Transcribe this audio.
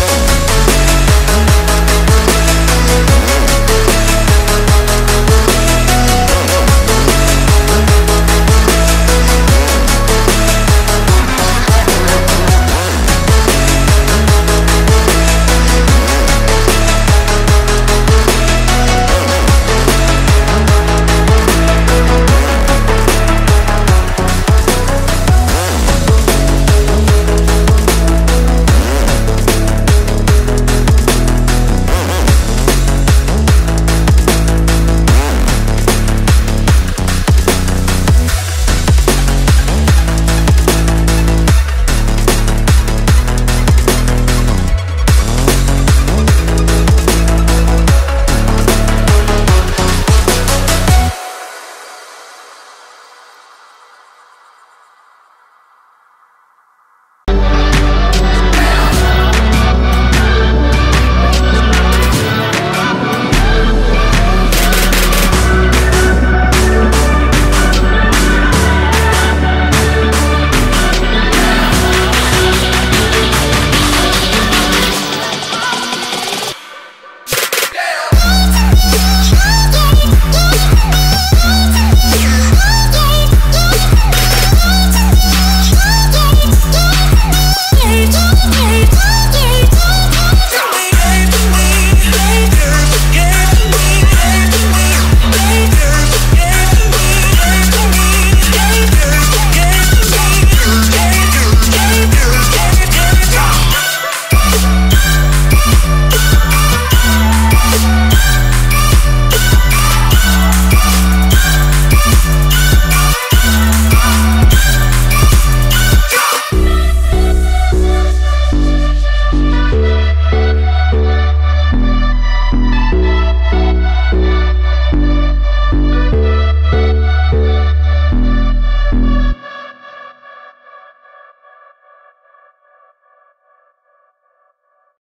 love